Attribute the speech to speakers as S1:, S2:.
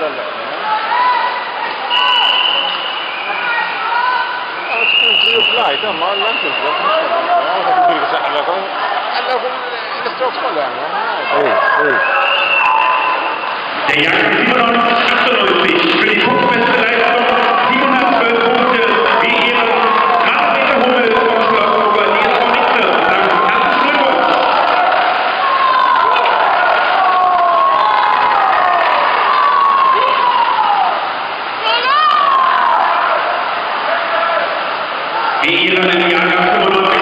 S1: stellen. Ja, het is nu gelijk, hè, maar langs is dat. Dat is natuurlijk gezegd. En dan gewoon, en dan gewoon in de dan.
S2: Hey, hey.
S3: வீரனையாக